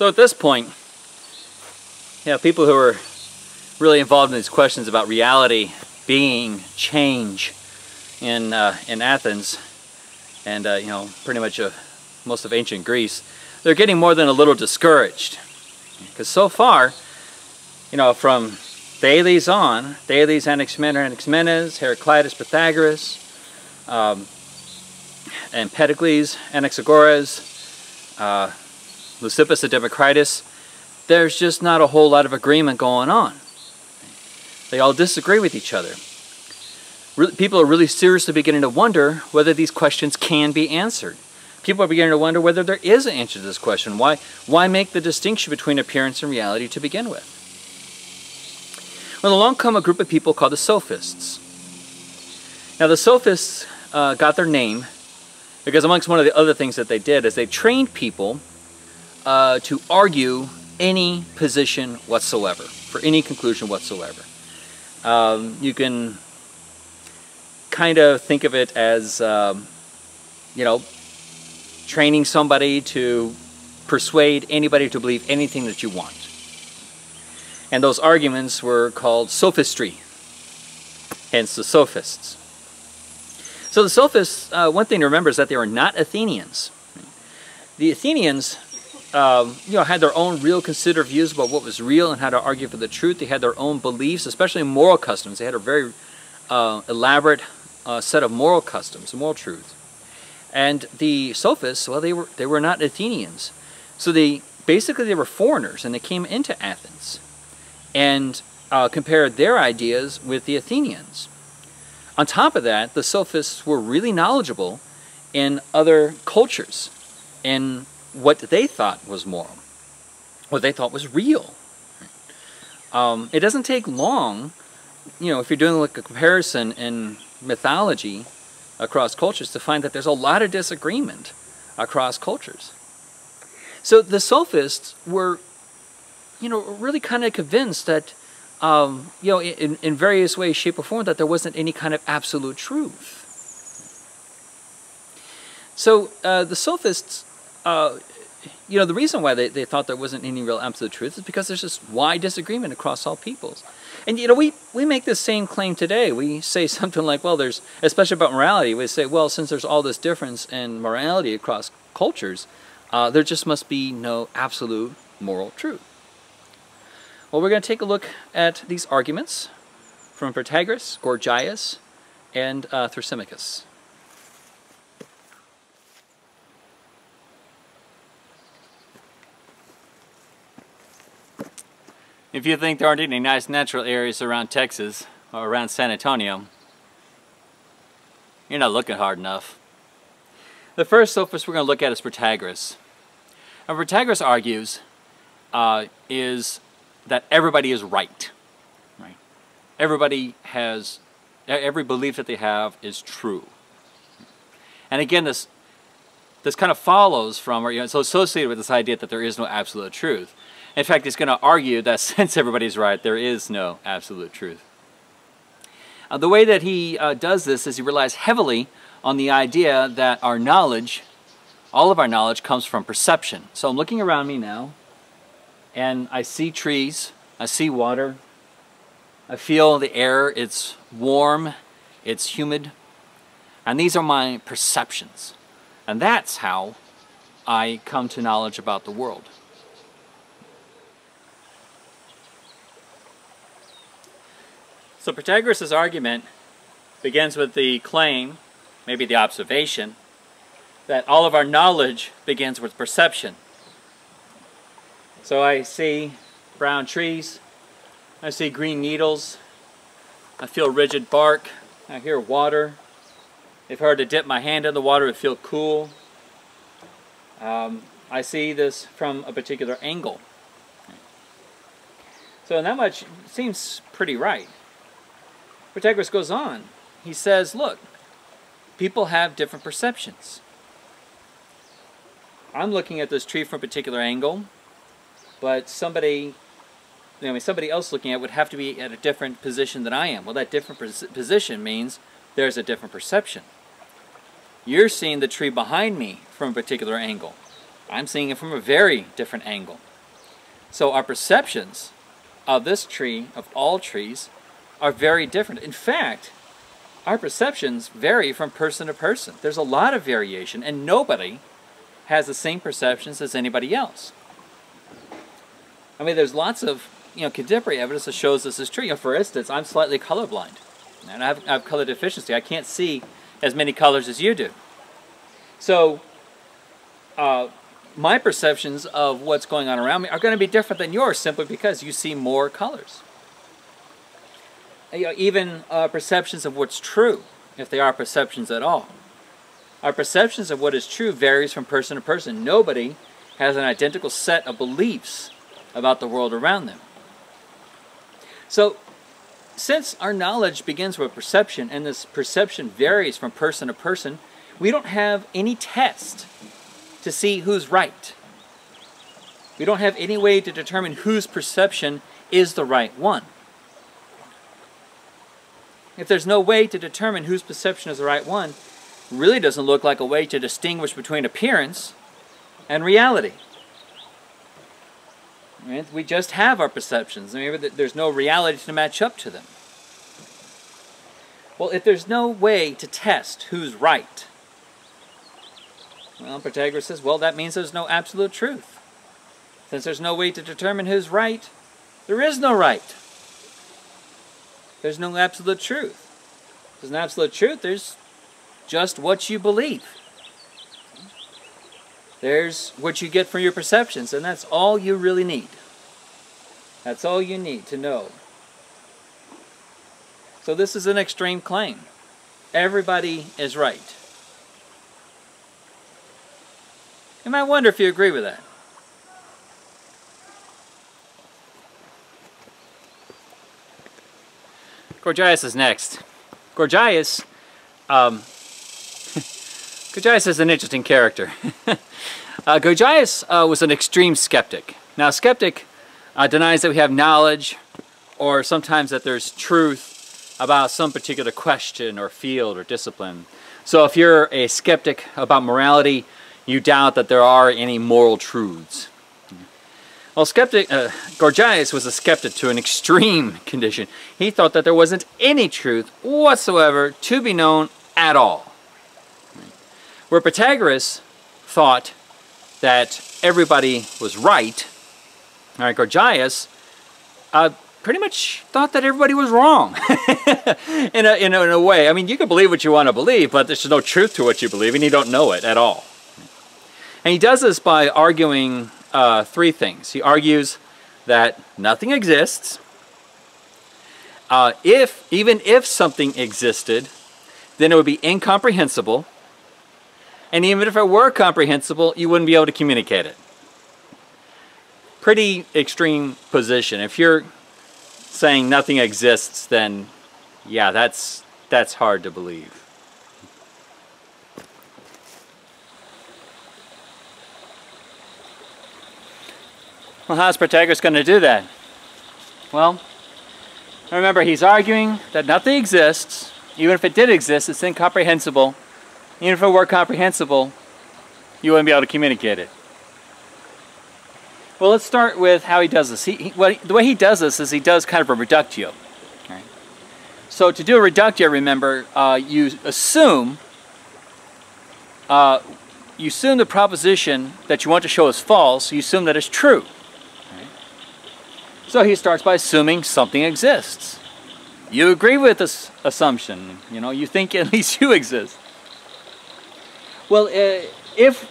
So at this point, you know, people who are really involved in these questions about reality, being, change in, uh, in Athens, and uh, you know, pretty much uh, most of ancient Greece, they're getting more than a little discouraged. Because so far, you know, from Thales on, Thales, Anaximander, Anaximenes, Heraclitus, Pythagoras, um, Empedocles, Anaxagoras, uh, Leucippus, Democritus, there's just not a whole lot of agreement going on. They all disagree with each other. Re people are really seriously beginning to wonder whether these questions can be answered. People are beginning to wonder whether there is an answer to this question. Why, why make the distinction between appearance and reality to begin with? Well, along come a group of people called the Sophists. Now, the Sophists uh, got their name because amongst one of the other things that they did is they trained people uh, to argue any position whatsoever, for any conclusion whatsoever. Um, you can kind of think of it as, um, you know, training somebody to persuade anybody to believe anything that you want. And those arguments were called sophistry, hence the sophists. So the sophists, uh, one thing to remember is that they were not Athenians. The Athenians, um, you know, had their own real considered views about what was real and how to argue for the truth. They had their own beliefs, especially moral customs. They had a very uh, elaborate uh, set of moral customs, moral truths. And the sophists, well, they were they were not Athenians, so they basically they were foreigners, and they came into Athens, and uh, compared their ideas with the Athenians. On top of that, the sophists were really knowledgeable in other cultures, in what they thought was moral, what they thought was real. Um, it doesn't take long, you know, if you're doing like a comparison in mythology across cultures to find that there's a lot of disagreement across cultures. So the sophists were, you know, really kind of convinced that, um, you know, in, in various ways, shape, or form, that there wasn't any kind of absolute truth. So uh, the sophists, uh, you know, the reason why they, they thought there wasn't any real absolute truth is because there's just wide disagreement across all peoples. And you know, we, we make the same claim today. We say something like, well, there's, especially about morality, we say, well, since there's all this difference in morality across cultures, uh, there just must be no absolute moral truth. Well, we're going to take a look at these arguments from Protagoras, Gorgias, and uh, Thrasymachus. If you think there aren't any nice natural areas around Texas or around San Antonio, you're not looking hard enough. The first sophist we're going to look at is Protagoras. And Protagoras argues uh, is that everybody is right. Right. Everybody has every belief that they have is true. And again, this this kind of follows from, or you know, it's associated with this idea that there is no absolute truth. In fact, he's going to argue that since everybody's right, there is no absolute truth. Uh, the way that he uh, does this is he relies heavily on the idea that our knowledge, all of our knowledge, comes from perception. So I'm looking around me now, and I see trees, I see water, I feel the air, it's warm, it's humid, and these are my perceptions. And that's how I come to knowledge about the world. So Protagoras' argument begins with the claim, maybe the observation, that all of our knowledge begins with perception. So I see brown trees, I see green needles, I feel rigid bark, I hear water. If I were to dip my hand in the water, it would feel cool. Um, I see this from a particular angle. So that much seems pretty right. Protagoras goes on. He says, look, people have different perceptions. I'm looking at this tree from a particular angle, but somebody, I mean, somebody else looking at it would have to be at a different position than I am. Well, that different position means there's a different perception. You're seeing the tree behind me from a particular angle. I'm seeing it from a very different angle. So our perceptions of this tree, of all trees, are very different. In fact, our perceptions vary from person to person. There's a lot of variation, and nobody has the same perceptions as anybody else. I mean, there's lots of you know contemporary evidence that shows this is true. You know, for instance, I'm slightly colorblind, and I have, I have color deficiency. I can't see as many colors as you do. So, uh, my perceptions of what's going on around me are going to be different than yours simply because you see more colors. You know, even uh, perceptions of what's true, if they are perceptions at all. Our perceptions of what is true varies from person to person. Nobody has an identical set of beliefs about the world around them. So, since our knowledge begins with perception and this perception varies from person to person, we don't have any test to see who's right. We don't have any way to determine whose perception is the right one. If there's no way to determine whose perception is the right one, really doesn't look like a way to distinguish between appearance and reality. Right? We just have our perceptions. Mean, there's no reality to match up to them. Well, if there's no way to test who's right, well, Protagoras says, well, that means there's no absolute truth. Since there's no way to determine who's right, there is no right. There's no absolute truth. There's an absolute truth, there's just what you believe. There's what you get from your perceptions, and that's all you really need. That's all you need to know. So, this is an extreme claim. Everybody is right. You might wonder if you agree with that. Gorgias is next. Gorgias, um, Gorgias is an interesting character. uh, Gorgias uh, was an extreme skeptic. Now, skeptic uh, denies that we have knowledge or sometimes that there's truth about some particular question or field or discipline. So if you're a skeptic about morality, you doubt that there are any moral truths. Well, skeptic uh, Gorgias was a skeptic to an extreme condition. He thought that there wasn't any truth whatsoever to be known at all. Where Pythagoras thought that everybody was right, Gorgias uh, pretty much thought that everybody was wrong in, a, in, a, in a way. I mean, you can believe what you want to believe, but there's no truth to what you believe, and you don't know it at all. And he does this by arguing uh, three things. He argues that nothing exists. Uh, if even if something existed, then it would be incomprehensible. And even if it were comprehensible, you wouldn't be able to communicate it. Pretty extreme position. If you're saying nothing exists, then yeah, that's that's hard to believe. Well, how's Protagoras going to do that? Well, remember he's arguing that nothing exists. Even if it did exist, it's incomprehensible. Even if it were comprehensible, you wouldn't be able to communicate it. Well, let's start with how he does this. He, he, well, the way he does this is he does kind of a reductio. So to do a reductio, remember, uh, you assume uh, you assume the proposition that you want to show is false. You assume that it's true. So he starts by assuming something exists. You agree with this assumption. You know, you think at least you exist. Well, uh, if,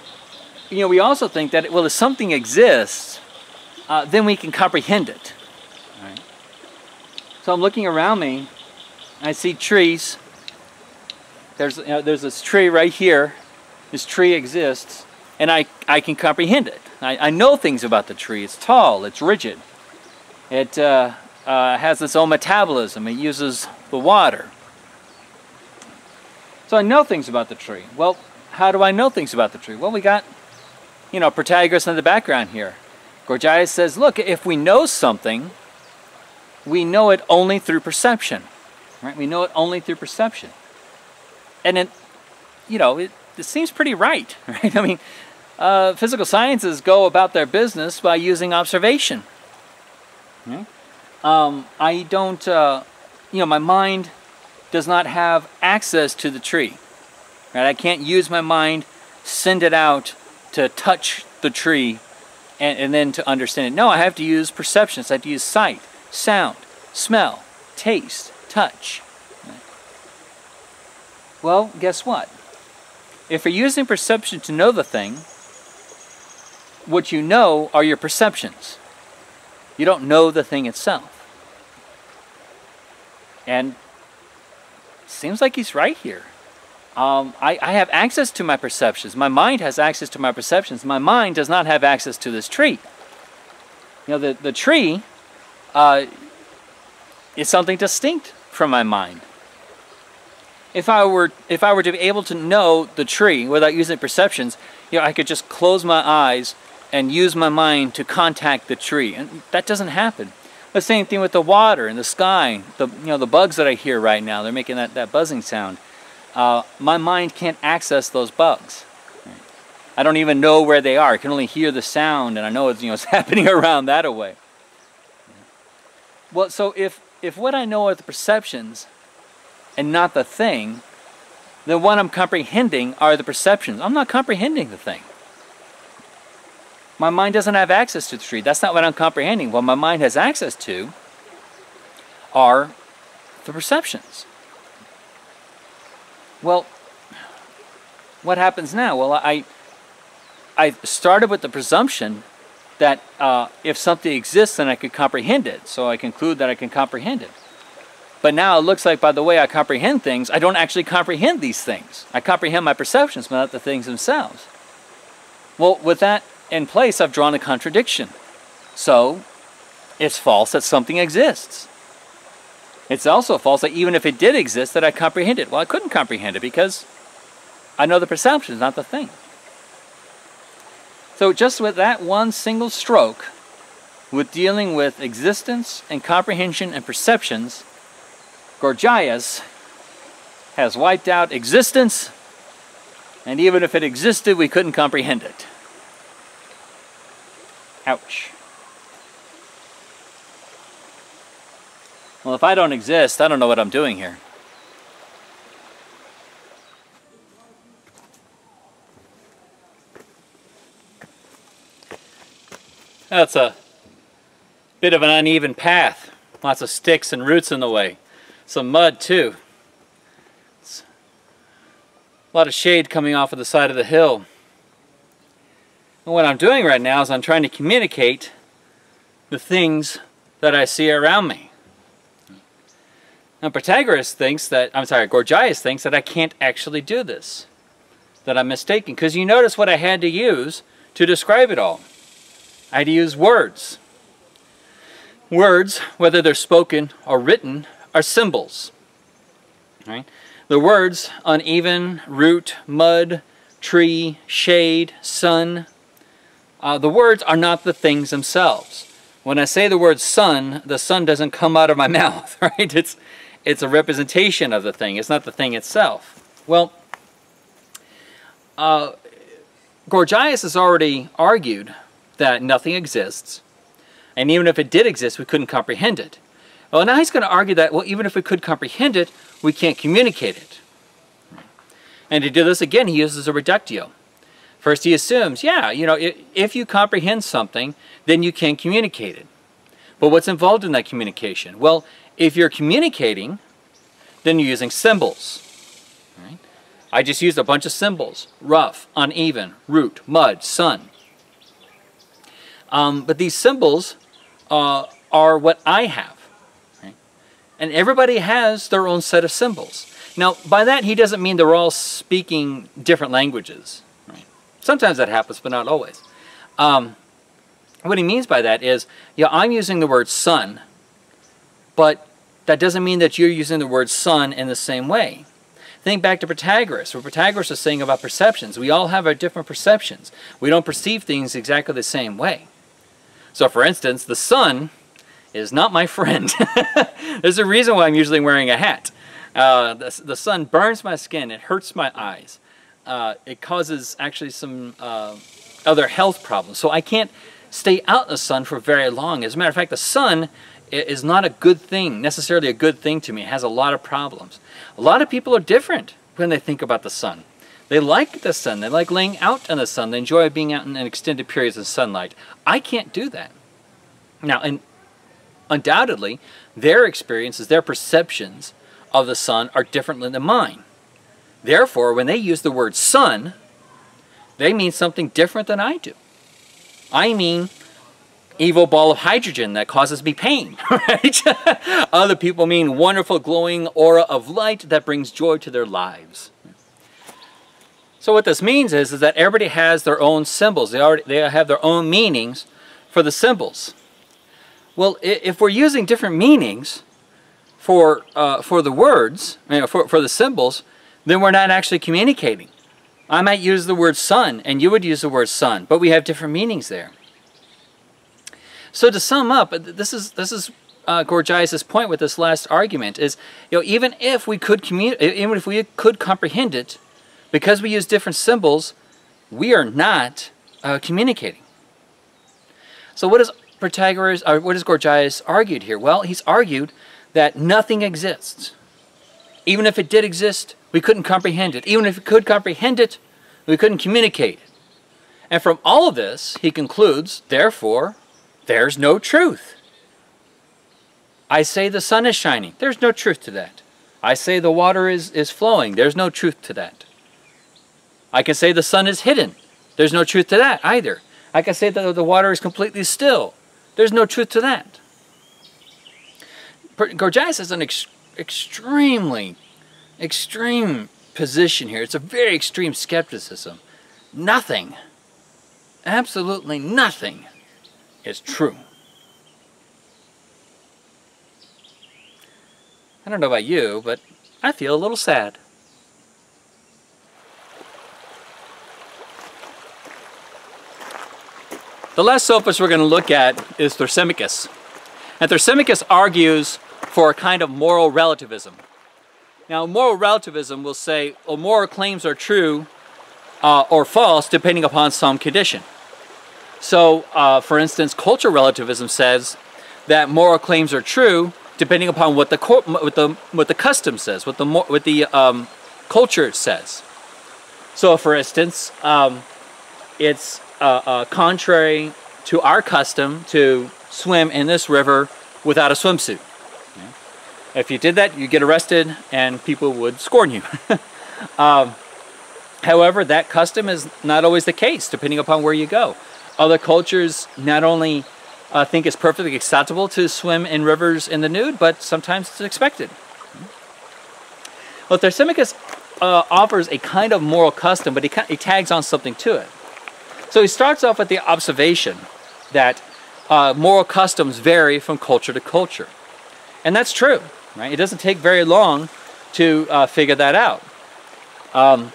you know, we also think that, well, if something exists, uh, then we can comprehend it. Right? So I'm looking around me, I see trees. There's, you know, there's this tree right here. This tree exists, and I, I can comprehend it. I, I know things about the tree. It's tall, it's rigid. It uh, uh, has its own metabolism. It uses the water. So I know things about the tree. Well, how do I know things about the tree? Well, we got, you know, Protagoras in the background here. Gorgias says, look, if we know something, we know it only through perception. Right? We know it only through perception. And it, you know, it, it seems pretty right, right? I mean, uh, physical sciences go about their business by using observation. Um, I don't, uh, you know, my mind does not have access to the tree. Right? I can't use my mind, send it out to touch the tree and, and then to understand it. No, I have to use perceptions. I have to use sight, sound, smell, taste, touch. Well, guess what? If you're using perception to know the thing, what you know are your perceptions. You don't know the thing itself. And seems like he's right here. Um, I, I, have access to my perceptions. My mind has access to my perceptions. My mind does not have access to this tree. You know, the, the tree uh, is something distinct from my mind. If I were if I were to be able to know the tree without using perceptions, you know, I could just close my eyes and use my mind to contact the tree, and that doesn't happen. The same thing with the water and the sky. The you know the bugs that I hear right now, they're making that, that buzzing sound. Uh, my mind can't access those bugs. I don't even know where they are. I can only hear the sound, and I know it's you know it's happening around that away. Well, so if if what I know are the perceptions and not the thing, then what I'm comprehending are the perceptions. I'm not comprehending the thing. My mind doesn't have access to the tree. That's not what I'm comprehending. What my mind has access to are the perceptions. Well, what happens now? Well, I, I started with the presumption that uh, if something exists, then I could comprehend it. So I conclude that I can comprehend it. But now it looks like by the way I comprehend things, I don't actually comprehend these things. I comprehend my perceptions, but not the things themselves. Well, with that in place, I've drawn a contradiction. So, it's false that something exists. It's also false that even if it did exist, that I comprehend it. Well, I couldn't comprehend it because I know the perception, is not the thing. So just with that one single stroke, with dealing with existence and comprehension and perceptions, Gorgias has wiped out existence, and even if it existed, we couldn't comprehend it. Ouch. Well, if I don't exist, I don't know what I'm doing here. That's a bit of an uneven path. Lots of sticks and roots in the way. Some mud too. It's a lot of shade coming off of the side of the hill. And what I'm doing right now is I'm trying to communicate the things that I see around me. Now Protagoras thinks that, I'm sorry, Gorgias thinks that I can't actually do this. That I'm mistaken. Because you notice what I had to use to describe it all. I had to use words. Words, whether they're spoken or written, are symbols. Right? The words uneven, root, mud, tree, shade, sun, uh, the words are not the things themselves. When I say the word sun, the sun doesn't come out of my mouth, right? It's, it's a representation of the thing. It's not the thing itself. Well, uh, Gorgias has already argued that nothing exists, and even if it did exist, we couldn't comprehend it. Well, now he's going to argue that, well, even if we could comprehend it, we can't communicate it. And to do this again, he uses a reductio. First, he assumes, yeah, you know, if you comprehend something, then you can communicate it. But what's involved in that communication? Well, if you're communicating, then you're using symbols. Right? I just used a bunch of symbols. Rough, uneven, root, mud, sun. Um, but these symbols uh, are what I have. Right? And everybody has their own set of symbols. Now, by that, he doesn't mean they're all speaking different languages. Sometimes that happens, but not always. Um, what he means by that is, yeah, I'm using the word sun, but that doesn't mean that you're using the word sun in the same way. Think back to Protagoras, where Protagoras is saying about perceptions. We all have our different perceptions. We don't perceive things exactly the same way. So for instance, the sun is not my friend. There's a reason why I'm usually wearing a hat. Uh, the, the sun burns my skin, it hurts my eyes uh, it causes actually some uh, other health problems. So I can't stay out in the sun for very long. As a matter of fact, the sun is not a good thing, necessarily a good thing to me. It has a lot of problems. A lot of people are different when they think about the sun. They like the sun. They like laying out in the sun. They enjoy being out in extended periods of sunlight. I can't do that. Now, and undoubtedly, their experiences, their perceptions of the sun are different than mine. Therefore, when they use the word sun, they mean something different than I do. I mean evil ball of hydrogen that causes me pain, right? Other people mean wonderful glowing aura of light that brings joy to their lives. So what this means is, is that everybody has their own symbols. They, already, they have their own meanings for the symbols. Well, if we're using different meanings for, uh, for the words, you know, for, for the symbols, then we're not actually communicating. I might use the word sun, and you would use the word sun, but we have different meanings there. So to sum up, this is this is uh, Gorgias' point with this last argument is, you know, even if we could communicate, even if we could comprehend it, because we use different symbols, we are not uh, communicating. So what is Protagoras, or what has Gorgias argued here? Well, he's argued that nothing exists. Even if it did exist, we couldn't comprehend it. Even if we could comprehend it, we couldn't communicate. And from all of this, he concludes, therefore, there's no truth. I say the sun is shining. There's no truth to that. I say the water is, is flowing. There's no truth to that. I can say the sun is hidden. There's no truth to that either. I can say that the water is completely still. There's no truth to that. Gorgias has an ex extremely, extreme position here. It's a very extreme skepticism. Nothing, absolutely nothing is true. I don't know about you, but I feel a little sad. The last sophist we're going to look at is Thrasymachus. And Thrasymachus argues for a kind of moral relativism. Now, moral relativism will say, well, moral claims are true uh, or false depending upon some condition. So, uh, for instance, cultural relativism says that moral claims are true depending upon what the what the what the custom says, what the what the um, culture says. So, for instance, um, it's uh, uh, contrary to our custom to swim in this river without a swimsuit. If you did that, you get arrested and people would scorn you. um, however, that custom is not always the case, depending upon where you go. Other cultures not only uh, think it's perfectly acceptable to swim in rivers in the nude, but sometimes it's expected. Well, Thrasymachus uh, offers a kind of moral custom, but he, he tags on something to it. So he starts off with the observation that uh, moral customs vary from culture to culture. And that's true, right? It doesn't take very long to uh, figure that out. Um,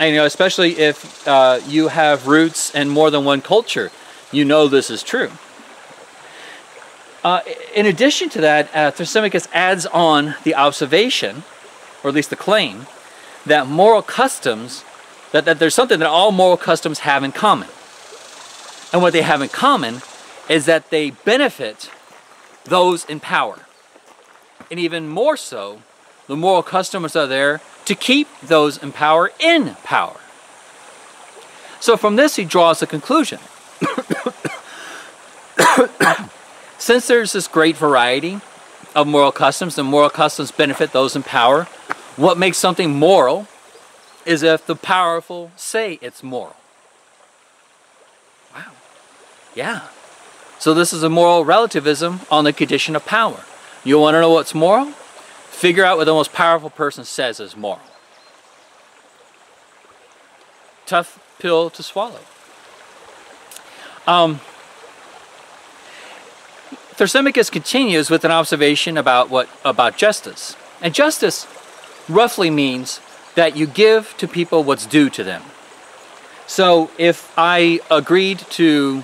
and, you know, especially if uh, you have roots in more than one culture, you know this is true. Uh, in addition to that, uh, Thrasymachus adds on the observation, or at least the claim, that moral customs that, that there's something that all moral customs have in common. And what they have in common is that they benefit those in power. And even more so, the moral customs are there to keep those in power in power. So from this he draws a conclusion. Since there's this great variety of moral customs and moral customs benefit those in power, what makes something moral is if the powerful say it's moral. Wow. Yeah. So this is a moral relativism on the condition of power. You want to know what's moral? Figure out what the most powerful person says is moral. Tough pill to swallow. Um, Thrasymachus continues with an observation about what about justice. And justice roughly means that you give to people what's due to them. So if I agreed to,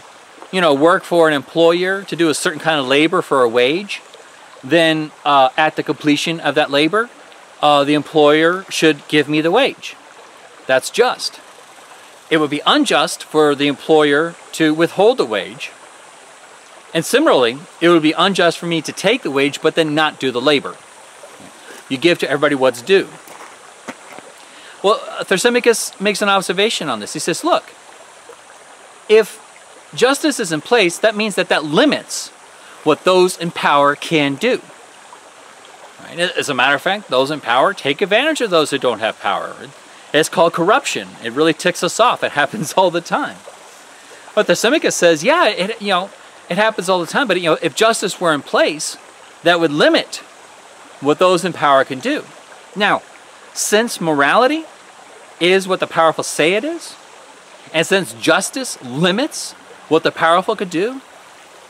you know, work for an employer to do a certain kind of labor for a wage, then uh, at the completion of that labor, uh, the employer should give me the wage. That's just. it would be unjust for the employer to withhold the wage. And similarly, it would be unjust for me to take the wage but then not do the labor. You give to everybody what's due. Well, Thrasymachus makes an observation on this. He says, look, if justice is in place, that means that that limits what those in power can do. Right? As a matter of fact, those in power take advantage of those who don't have power. It's called corruption. It really ticks us off. It happens all the time. But the Thrasymachus says, yeah, it, you know, it happens all the time. But you know, if justice were in place, that would limit what those in power can do. Now, since morality is what the powerful say it is, and since justice limits what the powerful could do,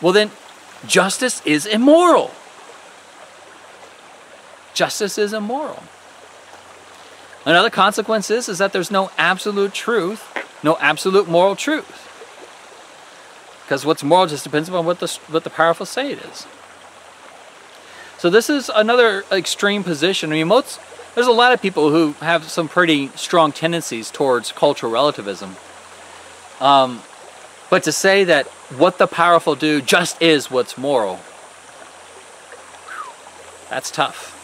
well then, justice is immoral. Justice is immoral. Another consequence is, is that there's no absolute truth, no absolute moral truth. Because what's moral just depends upon what the, what the powerful say it is. So this is another extreme position. I mean, most, there's a lot of people who have some pretty strong tendencies towards cultural relativism. Um, but to say that what the powerful do just is what's moral, that's tough.